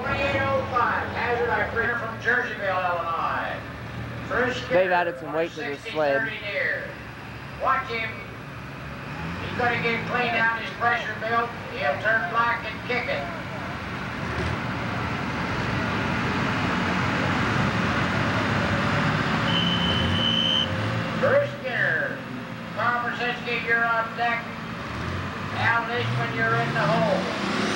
Oh They've added some weight to this sled. Watch him. He's going to get clean down his pressure belt. He'll turn black and kick it. Bruce Skinner. Carl Brzezinski, you're on deck. Al Nishman, you're in the hole.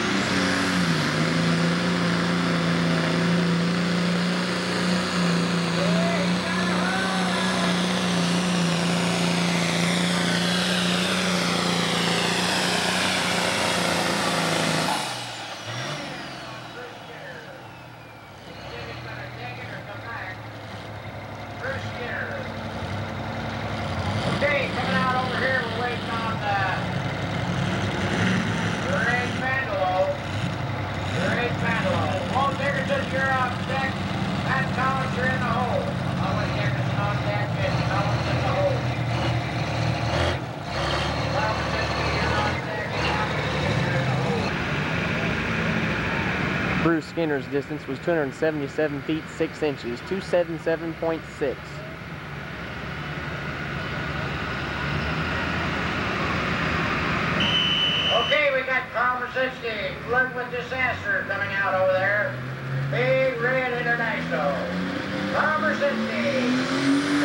Bruce Skinner's distance was 277 feet 6 inches, 277.6. Okay, we got Palmer 60, flood with disaster coming out over there. Big Red International. Palmer 60.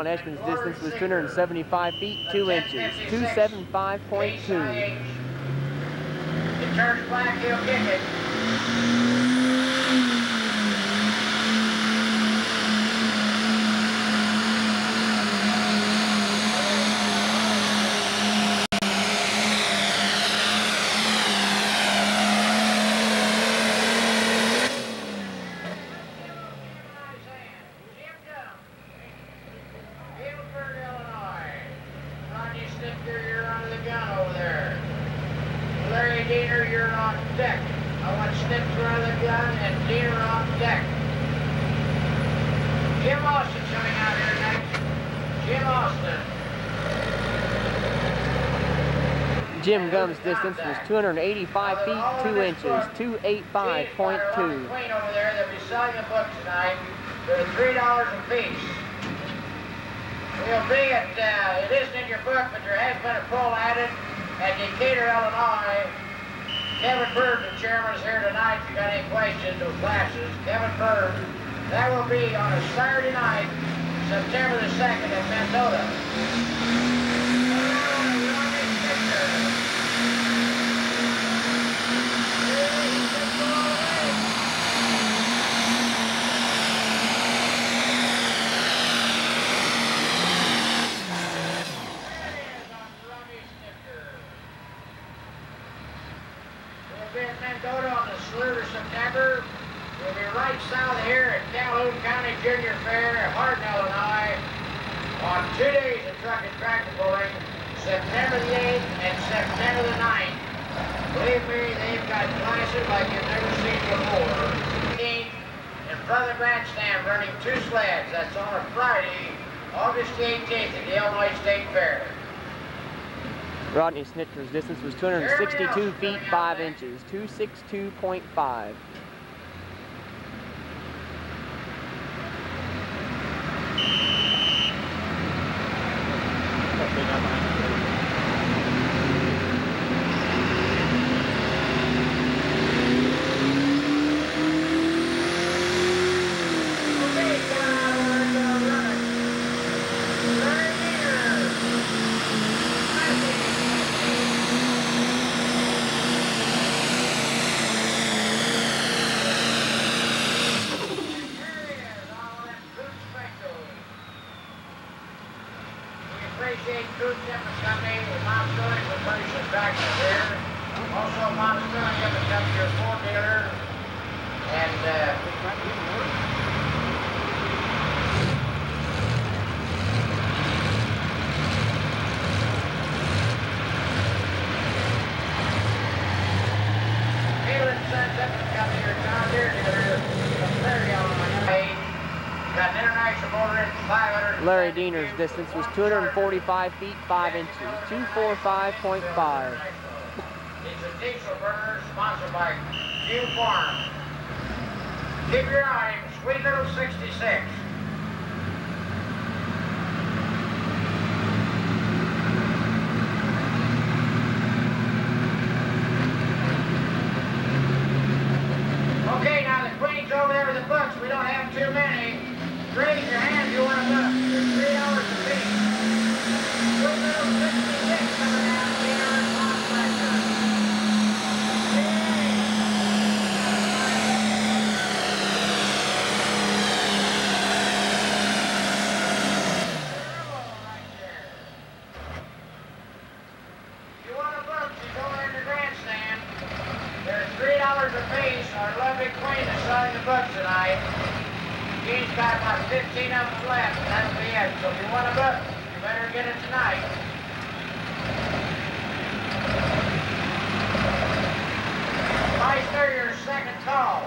Colin Eshman's distance was 275 feet 2 inches, 275.2. It turns black, he'll kick it. Jim Gum. Galesburg, Illinois. Rodney Snifter, you're under the gun over there. Larry Diener, you're on deck. I want Snifter under the gun and Diener on deck. Jim Austin coming out here next. Jim Austin. Jim Gum's distance was 285 feet 2 inches, 285.2. Queen over there, they'll be selling a book tonight. They're three dollars a piece. We'll be at, uh, it isn't in your book, but there has been a poll added at Decatur, Illinois. Kevin Bird, the chairman, is here tonight. If you've got any questions of classes, Kevin Bird. That will be on a Saturday night, September the 2nd in Mendota. We'll be at Mendota on the 3rd of September. We'll be right south of here Junior Fair, Hardin, Illinois, on two days of truck and tractor pulling, September the 8th and September the 9th. Believe me, they've got classes like you've never seen before. In front of the grandstand running two sleds. That's on a Friday, August the 18th at the Illinois State Fair. Rodney Snitker's distance was 262 feet 5 inches, 262.5. Okay, now we're gonna run it. Third meter. There he is, all them good sprinkles. We appreciate Coop Tippin Company with Mount Sterling for furnishing tractors here. Also, Mount Sterling Tippin Company, your Ford dealer. And, uh, Taylor and Sons Tippin Company, your John Deere dealer, from Prairie, Illinois. Got an international motor in 500. Larry Diener's distance was 245 feet 5 inches, 245.5. It's a sponsored by View Farm. Keep your eye, sweet little 66. Okay, now the queen's over there with the books. We don't have too many. Raise your hand if you want a book. There's three dollars a piece. Sweet little 66 coming out here in Prospector. You want a book, you go in the grandstand. There's three dollars a piece. Our lovely queen is selling the books tonight. She's got about 15 of them left, and that'll be it. Your second call.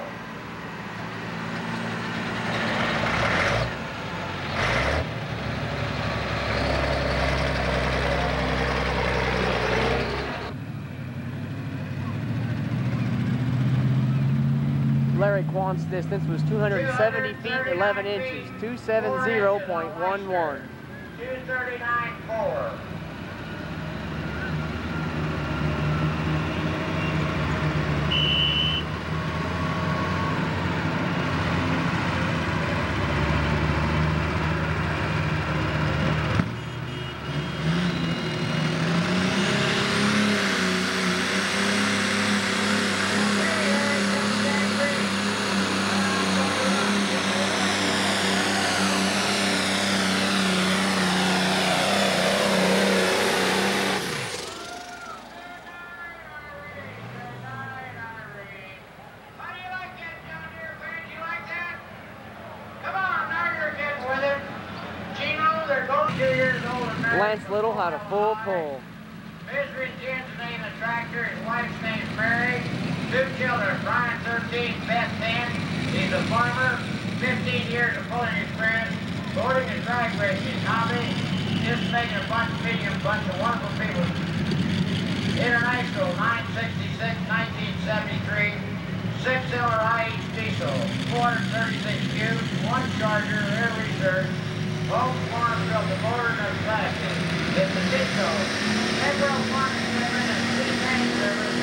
Larry Quant's distance was 270 feet 11 inches, 270.11. 239.4. How do you like that, John Deere fans? You like that? Come on, now you're getting with it. Gino, they're both two years old and married. Lance Little had a full pull. Misery Jim's name the tractor, his wife's name's Mary. Two children, Brian 13, Beth 10. He's a farmer, 15 years of pulling experience, boarding and drag racing hobby, just making a bunch of medium, bunch of wonderful people. International 966, 1973, six-cylinder IH diesel, 436 cubes, one charger, AiResearch, home farm built the motor and the plastic. It's a diesel. Federal farm equipment and city tank service.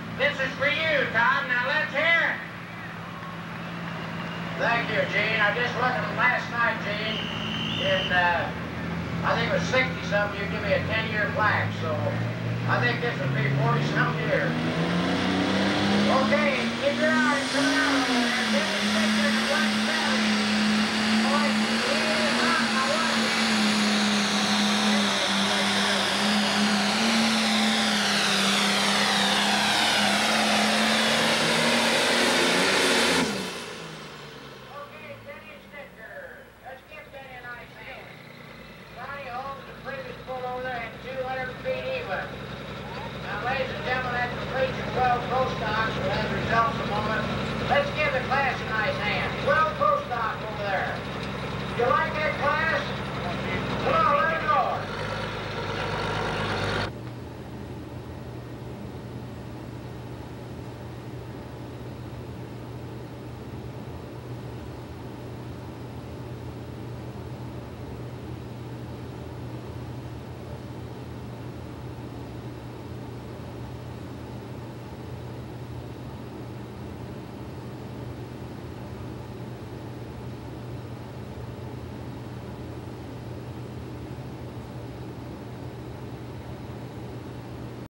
This is for you, Tom. Now let's hear it. Thank you, Gene. I just at last night, Gene. In, uh, I think it was 60 something, you give me a 10 year plaque, so I think this would be 40 some years. Okay, keep your eyes.